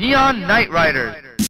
Neon Knight Riders.